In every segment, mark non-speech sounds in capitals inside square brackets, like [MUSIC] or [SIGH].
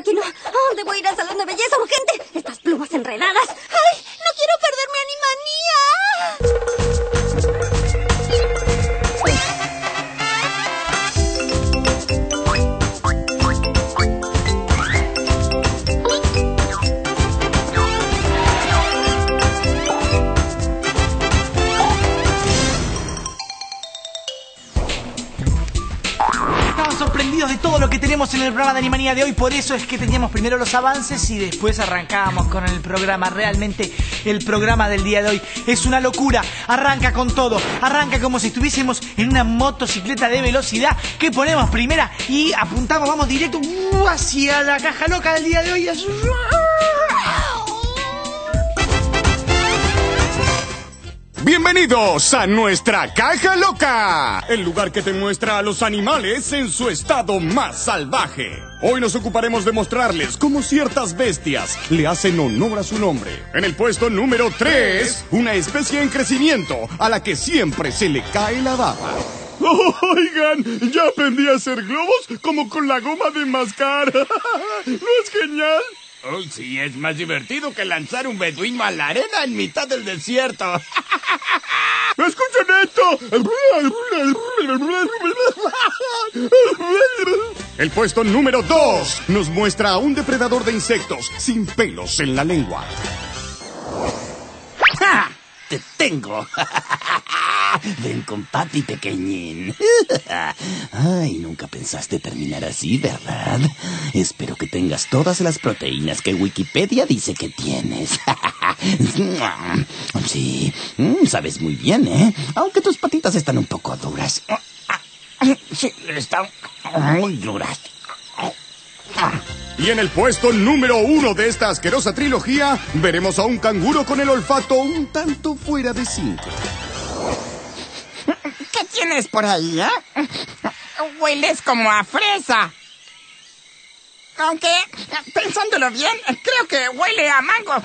¿A dónde voy a ir al salón de belleza urgente? Estas plumas enredadas. ¡Ay! En el programa de Animanía de hoy, por eso es que teníamos primero los avances y después arrancábamos con el programa. Realmente el programa del día de hoy es una locura. Arranca con todo, arranca como si estuviésemos en una motocicleta de velocidad que ponemos primera y apuntamos, vamos directo uh, hacia la caja loca del día de hoy. Bienvenidos a nuestra caja loca, el lugar que te muestra a los animales en su estado más salvaje. Hoy nos ocuparemos de mostrarles cómo ciertas bestias le hacen honor a su nombre. En el puesto número 3, una especie en crecimiento a la que siempre se le cae la baba. [LAUGHS] Oigan, ya aprendí a hacer globos como con la goma de mascar. [LAUGHS] ¿No es genial? Oh, sí, es más divertido que lanzar un beduino a la arena en mitad del desierto. [LAUGHS] ¡Escuchen esto! El puesto número 2 nos muestra a un depredador de insectos sin pelos en la lengua. ¡Ja! ¡Te tengo! [LAUGHS] [LAUGHS] Ven con papi pequeñín. [LAUGHS] Ay, nunca pensaste terminar así, ¿verdad? Espero que tengas todas las proteínas que Wikipedia dice que tienes. [LAUGHS] Sí, mm, sabes muy bien, ¿eh? Aunque tus patitas están un poco duras. Sí, están muy duras. Y en el puesto número uno de esta asquerosa trilogía, veremos a un canguro con el olfato un tanto fuera de cinco. ¿Qué tienes por ahí, eh? Hueles como a fresa. Aunque, pensándolo bien, creo que huele a mango.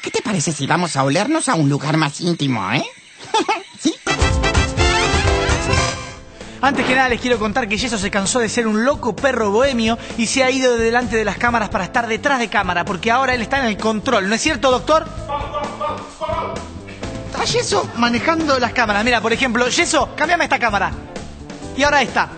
¿Qué te parece si vamos a olernos a un lugar más íntimo, eh? [LAUGHS] ¿Sí? Antes que nada les quiero contar que Yeso se cansó de ser un loco perro bohemio y se ha ido de delante de las cámaras para estar detrás de cámara, porque ahora él está en el control. ¿No es cierto, doctor? Está Yeso manejando las cámaras. Mira, por ejemplo, Yeso, cámbiame esta cámara. Y ahora esta.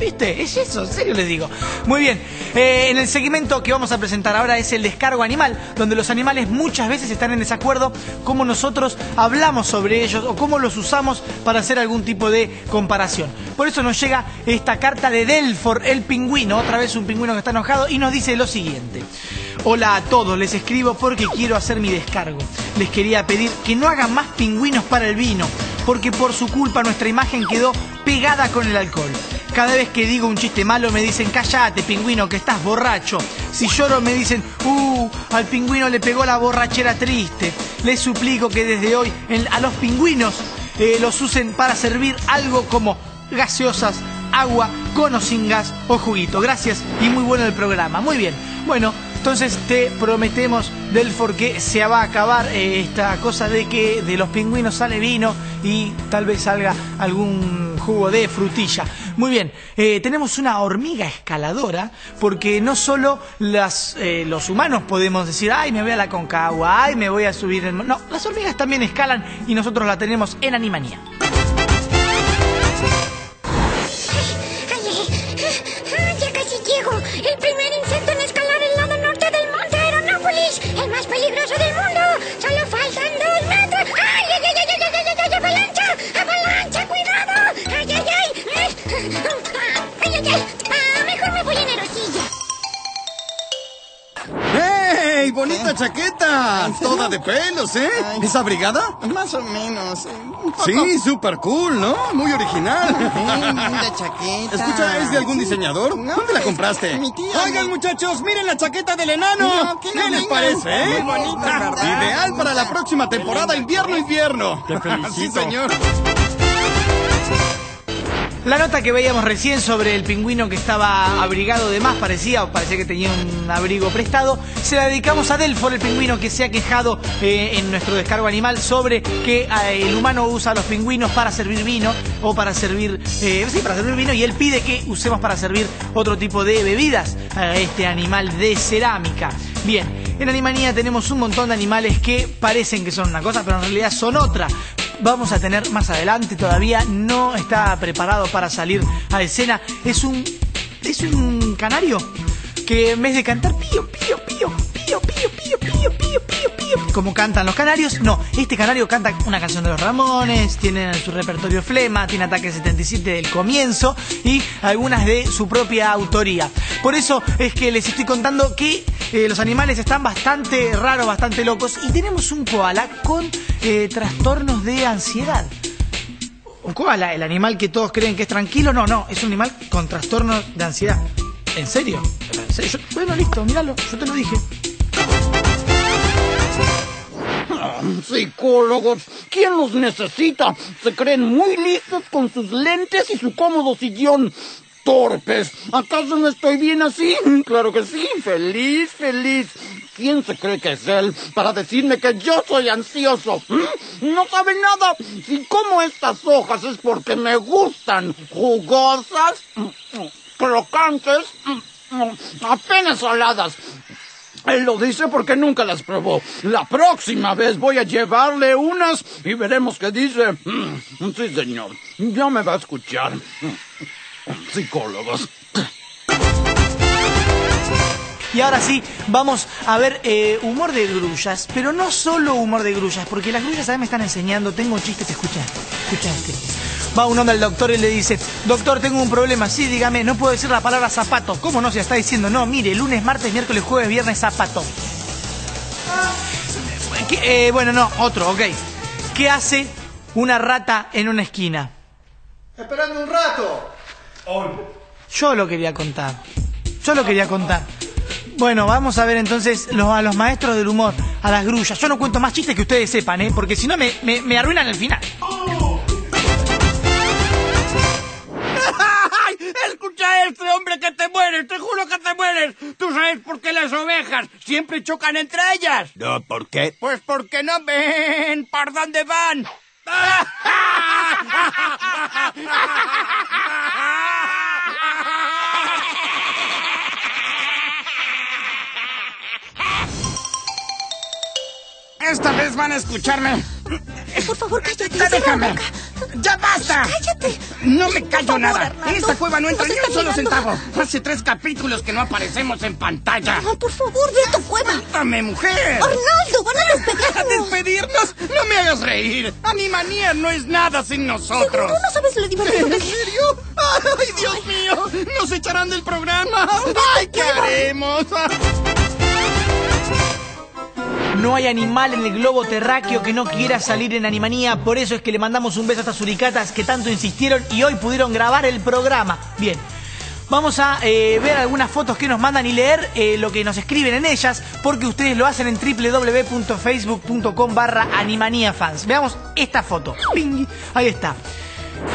¿Viste? Es eso, en serio les digo. Muy bien. Eh, en el segmento que vamos a presentar ahora es el descargo animal, donde los animales muchas veces están en desacuerdo cómo nosotros hablamos sobre ellos o cómo los usamos para hacer algún tipo de comparación. Por eso nos llega esta carta de Delfor, el pingüino, otra vez un pingüino que está enojado, y nos dice lo siguiente. Hola a todos, les escribo porque quiero hacer mi descargo. Les quería pedir que no hagan más pingüinos para el vino, porque por su culpa nuestra imagen quedó pegada con el alcohol. Cada vez que digo un chiste malo me dicen, cállate pingüino, que estás borracho. Si lloro me dicen, uh, al pingüino le pegó la borrachera triste. Les suplico que desde hoy a los pingüinos eh, los usen para servir algo como gaseosas, agua, con o sin gas o juguito. Gracias y muy bueno el programa. Muy bien. Bueno, entonces te prometemos, Delfor, que se va a acabar eh, esta cosa de que de los pingüinos sale vino y tal vez salga algún jugo de frutilla. Muy bien, eh, tenemos una hormiga escaladora porque no solo las, eh, los humanos podemos decir, ay, me voy a la concagua, ay, me voy a subir... en-". No, las hormigas también escalan y nosotros la tenemos en Animanía. Pelos, ¿eh? ¿Es abrigada? Más o menos. eh. Sí, súper cool, ¿no? Muy original. Linda chaqueta. Escucha, ¿es de algún diseñador? No, ¿Dónde la compraste? mi tía, Oigan, mi- muchachos, miren la chaqueta del enano. No, no ¿Qué les parece, eh? Muy bonita, ¿verdad? Ideal para la próxima temporada invierno-invierno. Te [LAUGHS] felicito. sí, señor. La nota que veíamos recién sobre el pingüino que estaba abrigado de más, parecía, o parecía que tenía un abrigo prestado, se la dedicamos a Delfor, el pingüino que se ha quejado eh, en nuestro descargo animal sobre que eh, el humano usa a los pingüinos para servir vino o para servir, eh, sí, para servir vino y él pide que usemos para servir otro tipo de bebidas a este animal de cerámica. Bien, en Animanía tenemos un montón de animales que parecen que son una cosa, pero en realidad son otra vamos a tener más adelante. Todavía no está preparado para salir a escena. Es un. Es un canario que en vez de cantar pío, pío, pío, pío, pío, pío, pío, pío, como cantan los canarios, no, este canario canta una canción de los Ramones, tiene en su repertorio Flema, tiene Ataque 77 del comienzo y algunas de su propia autoría. Por eso es que les estoy contando que eh, los animales están bastante raros, bastante locos y tenemos un koala con eh, trastornos de ansiedad. Un koala, el animal que todos creen que es tranquilo, no, no, es un animal con trastornos de ansiedad. ¿En serio? ¿En serio? Bueno, listo, míralo, yo te lo dije. Psicólogos, ¿quién los necesita? Se creen muy listos con sus lentes y su cómodo sillón. Torpes, ¿acaso no estoy bien así? [LAUGHS] Claro que sí, feliz, feliz. ¿Quién se cree que es él para decirme que yo soy ansioso? ¿Mm? No sabe nada. Si como estas hojas es porque me gustan, jugosas, mm, mm, crocantes, apenas saladas. Él lo dice porque nunca las probó. La próxima vez voy a llevarle unas y veremos qué dice. Mm, Sí, señor. Ya me va a escuchar. Mm, Psicólogos. Y ahora sí, vamos a ver eh, humor de grullas, pero no solo humor de grullas, porque las grullas a mí me están enseñando, tengo chistes, escucha, escucha este. Va un hombre al doctor y le dice, doctor, tengo un problema, sí, dígame, no puedo decir la palabra zapato. ¿Cómo no? Se la está diciendo, no, mire, lunes, martes, miércoles, jueves, viernes, zapato. ¿Qué- eh, bueno, no, otro, ok. ¿Qué hace una rata en una esquina? Esperando un rato. Yo lo quería contar. Yo lo quería contar. Bueno, vamos a ver entonces los, a los maestros del humor, a las grullas. Yo no cuento más chistes que ustedes sepan, ¿eh? Porque si no me, me, me arruinan el final. ¡Ay! Te mueres. ¿Tú sabes por qué las ovejas siempre chocan entre ellas? No, ¿por qué? Pues porque no ven por dónde van. Esta vez van a escucharme. Por favor, cállate. Cierra la déjame. boca. ¡Ya basta! Cállate. No me callo favor, nada. En esta cueva no entra ni un solo centavo. Hace tres capítulos que no aparecemos en pantalla. No, por favor, ve a tu cueva. ¡Dame, mujer! Arnaldo, van a ¿A despedirnos. despedirnos? No me hagas reír. Animanía no es nada sin nosotros. Seguro no sabes lo divertido que ¿En serio? ¡Ay, Dios mío! ¡Nos echarán del programa! ¡Ay, qué haremos! No hay animal en el globo terráqueo que no quiera salir en Animanía, por eso es que le mandamos un beso a estas suricatas que tanto insistieron y hoy pudieron grabar el programa. Bien, vamos a eh, ver algunas fotos que nos mandan y leer eh, lo que nos escriben en ellas, porque ustedes lo hacen en www.facebook.com barra animaniafans. Veamos esta foto. Ping. Ahí está.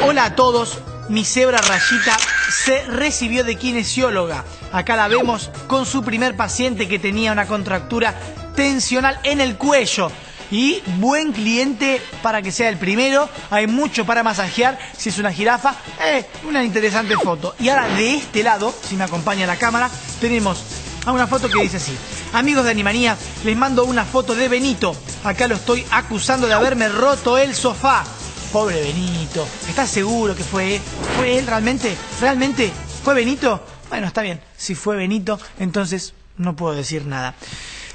Hola a todos, mi cebra rayita se recibió de kinesióloga. Acá la vemos con su primer paciente que tenía una contractura tensional en el cuello. Y buen cliente para que sea el primero. Hay mucho para masajear. Si es una jirafa, eh, una interesante foto. Y ahora de este lado, si me acompaña la cámara, tenemos a una foto que dice así. Amigos de Animanía, les mando una foto de Benito. Acá lo estoy acusando de haberme roto el sofá. Pobre Benito. ¿Estás seguro que fue él? ¿Fue él realmente? ¿Realmente? ¿Fue Benito? Bueno, está bien. Si fue Benito, entonces no puedo decir nada.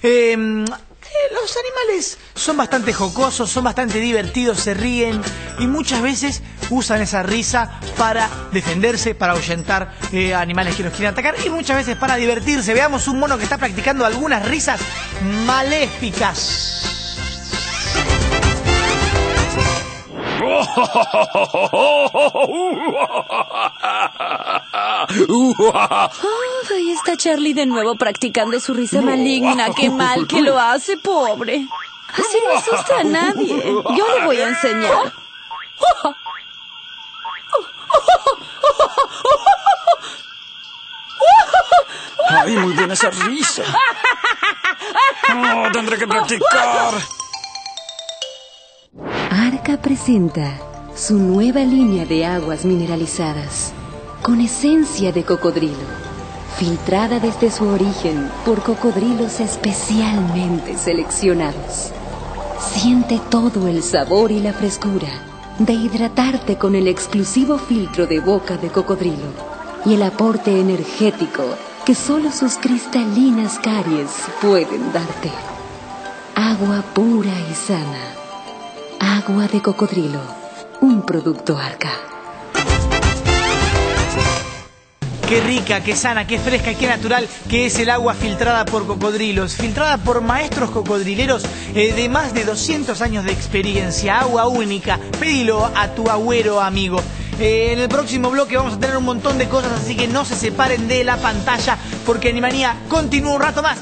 Eh, eh, los animales son bastante jocosos, son bastante divertidos, se ríen y muchas veces usan esa risa para defenderse, para ahuyentar eh, animales que los quieren atacar y muchas veces para divertirse. Veamos un mono que está practicando algunas risas maléficas. [LAUGHS] Ahí está Charlie de nuevo practicando su risa maligna. Qué mal que lo hace, pobre. Así no asusta a nadie. Yo le voy a enseñar. Ay, muy bien esa risa. No, tendré que practicar. Arca presenta su nueva línea de aguas mineralizadas con esencia de cocodrilo filtrada desde su origen por cocodrilos especialmente seleccionados. Siente todo el sabor y la frescura de hidratarte con el exclusivo filtro de boca de cocodrilo y el aporte energético que solo sus cristalinas caries pueden darte. Agua pura y sana. Agua de cocodrilo. Un producto arca. Qué rica, qué sana, qué fresca y qué natural que es el agua filtrada por cocodrilos, filtrada por maestros cocodrileros eh, de más de 200 años de experiencia, agua única. Pedilo a tu agüero amigo. Eh, en el próximo bloque vamos a tener un montón de cosas, así que no se separen de la pantalla porque Animanía continúa un rato más.